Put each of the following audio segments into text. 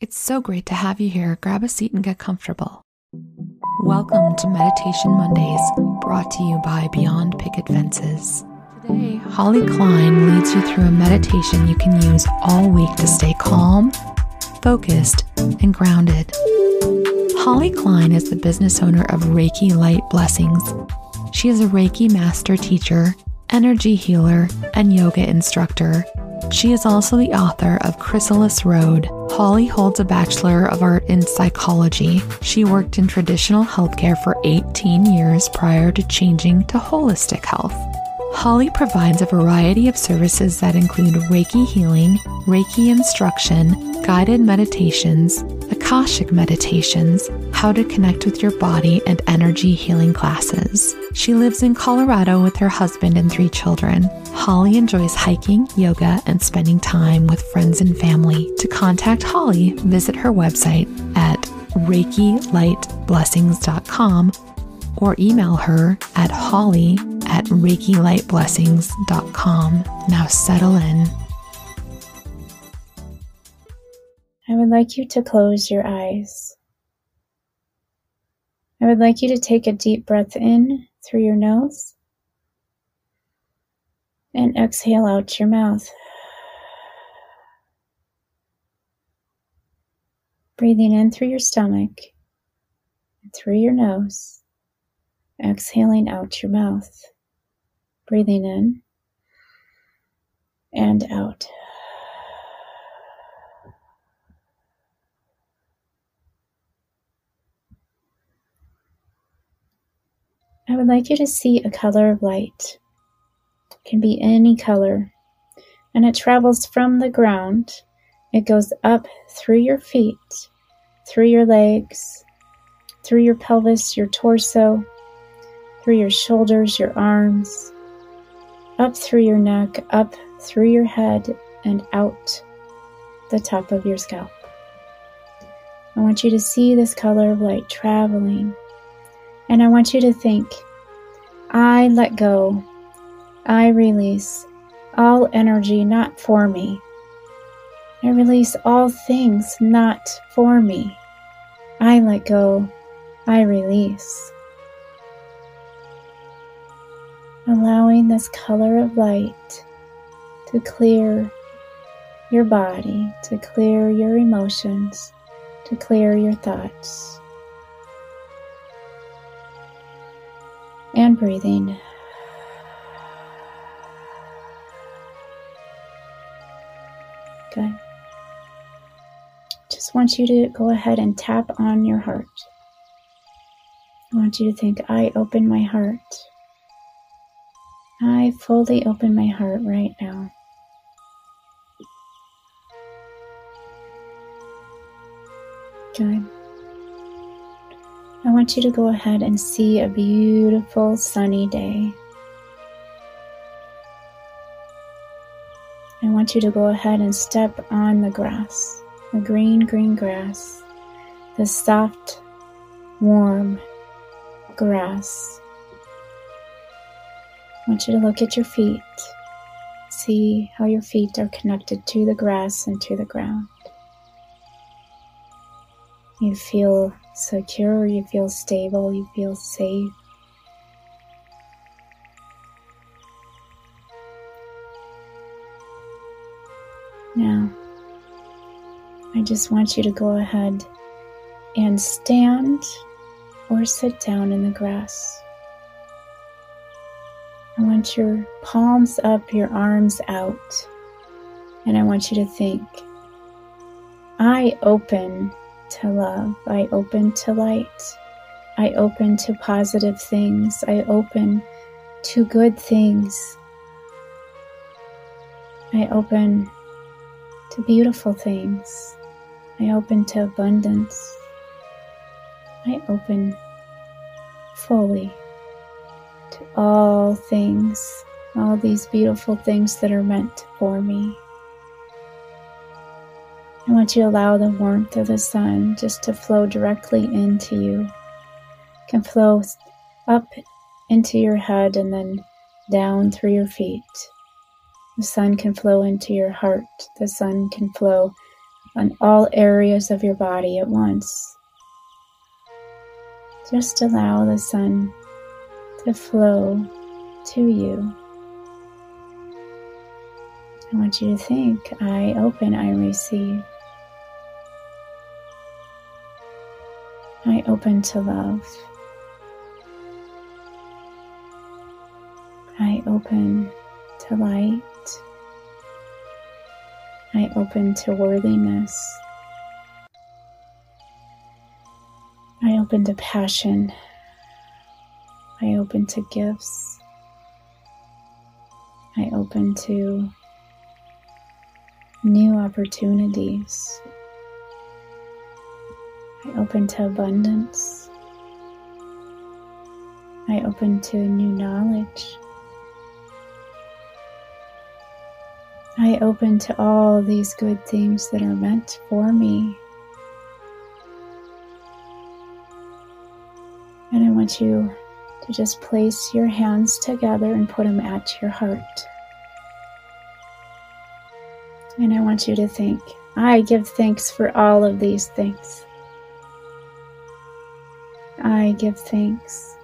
It's so great to have you here. Grab a seat and get comfortable. Welcome to Meditation Mondays, brought to you by Beyond Picket Fences. Today, Holly Kline leads you through a meditation you can use all week to stay calm, focused, and grounded. Holly Kline is the business owner of Reiki Light Blessings. She is a Reiki master teacher, energy healer, and yoga instructor she is also the author of Chrysalis Road. Holly holds a Bachelor of Art in Psychology. She worked in traditional healthcare for 18 years prior to changing to holistic health. Holly provides a variety of services that include Reiki healing, Reiki instruction, guided meditations, Akashic meditations, how to connect with your body, and energy healing classes. She lives in Colorado with her husband and three children. Holly enjoys hiking, yoga, and spending time with friends and family. To contact Holly, visit her website at reikilightblessings.com or email her at holly at reikilightblessings.com. Now settle in. Would like you to close your eyes. I would like you to take a deep breath in through your nose and exhale out your mouth. Breathing in through your stomach and through your nose, exhaling out your mouth. Breathing in and out. I would like you to see a color of light. It can be any color. And it travels from the ground. It goes up through your feet, through your legs, through your pelvis, your torso, through your shoulders, your arms, up through your neck, up through your head, and out the top of your scalp. I want you to see this color of light traveling and I want you to think I let go, I release all energy not for me. I release all things not for me. I let go, I release. Allowing this color of light to clear your body, to clear your emotions, to clear your thoughts. And breathing. Good. Just want you to go ahead and tap on your heart. I want you to think, I open my heart. I fully open my heart right now. Good. I want you to go ahead and see a beautiful sunny day. I want you to go ahead and step on the grass, the green, green grass, the soft, warm grass. I want you to look at your feet, see how your feet are connected to the grass and to the ground. You feel secure, you feel stable, you feel safe. Now, I just want you to go ahead and stand or sit down in the grass. I want your palms up, your arms out, and I want you to think I open to love. I open to light. I open to positive things. I open to good things. I open to beautiful things. I open to abundance. I open fully to all things, all these beautiful things that are meant for me. I want you to allow the warmth of the sun just to flow directly into you. It can flow up into your head and then down through your feet. The sun can flow into your heart. The sun can flow on all areas of your body at once. Just allow the sun to flow to you. I want you to think I open, I receive. I open to love. I open to light. I open to worthiness. I open to passion. I open to gifts. I open to new opportunities. I open to abundance. I open to new knowledge. I open to all these good things that are meant for me. And I want you to just place your hands together and put them at your heart. And I want you to think, I give thanks for all of these things. I give thanks.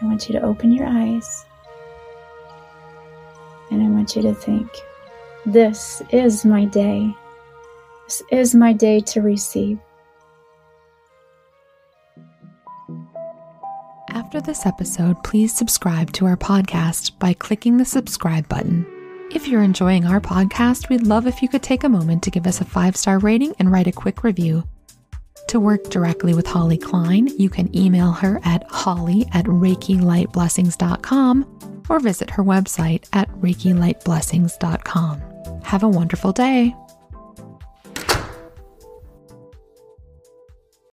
I want you to open your eyes. And I want you to think, this is my day. This is my day to receive. After this episode, please subscribe to our podcast by clicking the subscribe button. If you're enjoying our podcast, we'd love if you could take a moment to give us a five star rating and write a quick review. To work directly with Holly Kline, you can email her at holly at reikilightblessings.com or visit her website at reikilightblessings.com. Have a wonderful day.